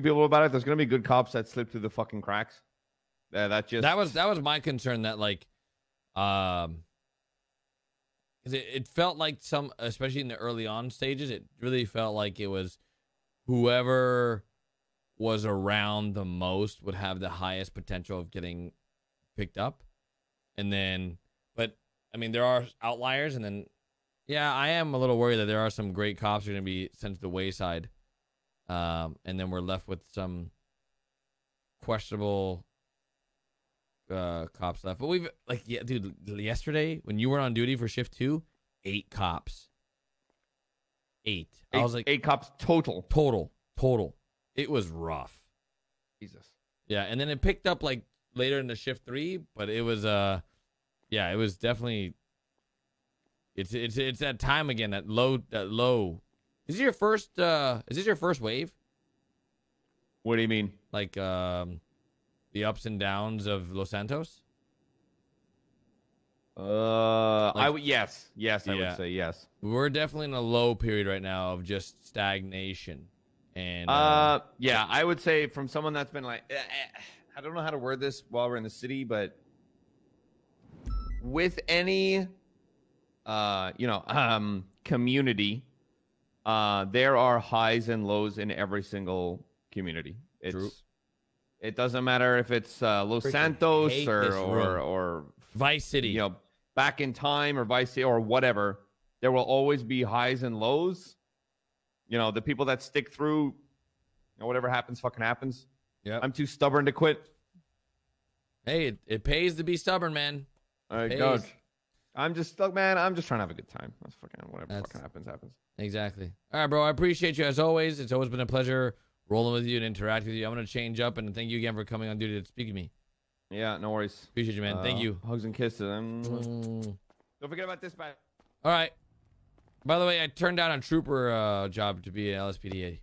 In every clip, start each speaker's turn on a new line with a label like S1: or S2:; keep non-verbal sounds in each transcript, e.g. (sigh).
S1: people about it. There's gonna be good cops that slip through the fucking cracks. Yeah, that just
S2: that was that was my concern. That like, um, it, it felt like some, especially in the early on stages, it really felt like it was whoever was around the most would have the highest potential of getting picked up, and then, but I mean, there are outliers, and then, yeah, I am a little worried that there are some great cops who are to be sent to the wayside, um, and then we're left with some questionable uh, cops left. But we've like yeah, dude. Yesterday when you were on duty for shift two, eight cops. Eight.
S1: eight,
S2: I was like
S1: eight cops total.
S2: total, total. It was rough.
S1: Jesus.
S2: Yeah, and then it picked up like later in the shift three, but it was uh, yeah, it was definitely. It's it's it's that time again. That low that low. Is this your first? uh Is this your first wave?
S1: What do you mean?
S2: Like um, the ups and downs of Los Santos.
S1: Uh, I
S2: Like-
S1: would yes, yes, I
S2: Yeah.
S1: would say yes.
S2: We're definitely in a low period right now of just stagnation. And uh,
S1: Uh, yeah, I would say from someone that's been like, eh, eh, I don't know how to word this while we're in the city, but with any, uh, you know, um, community, uh, there are highs and lows in every single community. It's,
S2: True.
S1: It doesn't matter if it's uh, Los
S2: Freaking
S1: Santos or or or
S2: Vice City.
S1: you know back in time or vice or whatever there will always be highs and lows you know the people that stick through you know whatever happens fucking happens
S2: Yeah,
S1: i'm too stubborn to quit
S2: hey, it, it pays to be stubborn, man.
S1: all right god i'm just stuck man i'm just trying to have a good time that's fucking whatever
S2: That's-
S1: fucking happens happens
S2: Exactly. All right, bro. I appreciate you as always. It's always been a pleasure rolling with you and interacting with you. I'm gonna change up and thank you again for coming on duty to speak to me.
S1: yeah no worries
S2: Appreciate you, man. thank
S1: Uh,
S2: you.
S1: hugs and kisses Mm. Don't forget about this man
S2: All right. By the way, I turned down a trooper uh, job to be an LSPDA.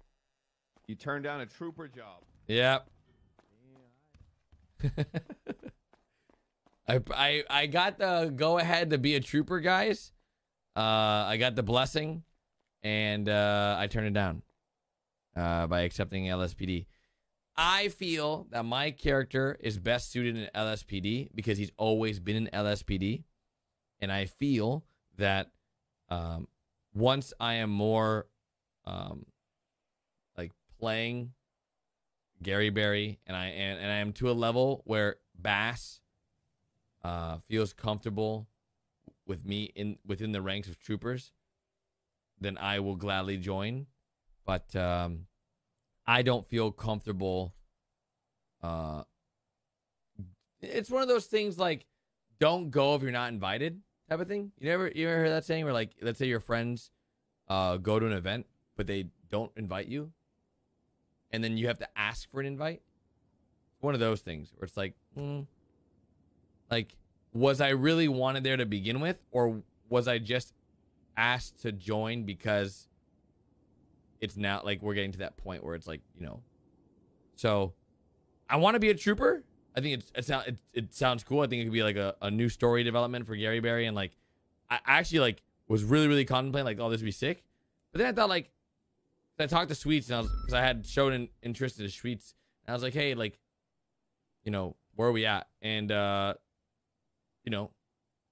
S1: you turned down a trooper job
S2: Yep. (laughs) I, I I got the go ahead to be a trooper, guys. Uh, I got the blessing, and uh, I turned it down uh, by accepting LSPD. I feel that my character is best suited in LSPD because he's always been in LSPD, and I feel that um, once I am more um, like playing Garry Berry, and I and, and I am to a level where Bass uh, feels comfortable with me in within the ranks of troopers, then I will gladly join. But um, I don't feel comfortable. Uh, it's one of those things like don't go if you're not invited type of thing. You never you ever heard that saying where like let's say your friends uh, go to an event but they don't invite you and then you have to ask for an invite. One of those things where it's like, hmm, like, was I really wanted there to begin with, or was I just asked to join because it's now like we're getting to that point where it's like, you know, so I want to be a trooper. I think it's, it's it, it sounds cool. I think it could be like a, a new story development for Garry Berry, and like, I actually like was really really contemplating like, oh, this would be sick. But then I thought like, I talked to Sweets and I was because I had shown an interest in Sweets and I was like, hey, like, you know, where are we at? And uh, you know,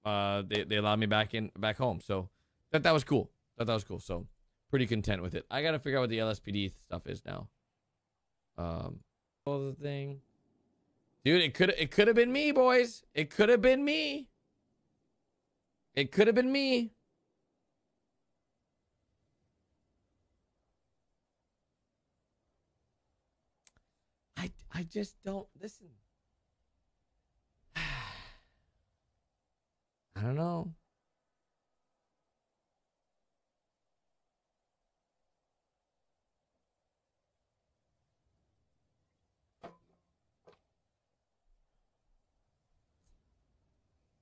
S2: uh, they they allowed me back in back home, so thought that was cool. Thought that was cool. So pretty content with it. I gotta figure out what the LSPD stuff is now. Um, the thing? Dude, it could it could have been me, boys. It could have been me. It could have been me. I I just don't listen. Don't know.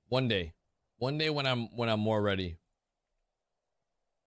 S2: One day. One day when I'm when I'm more ready.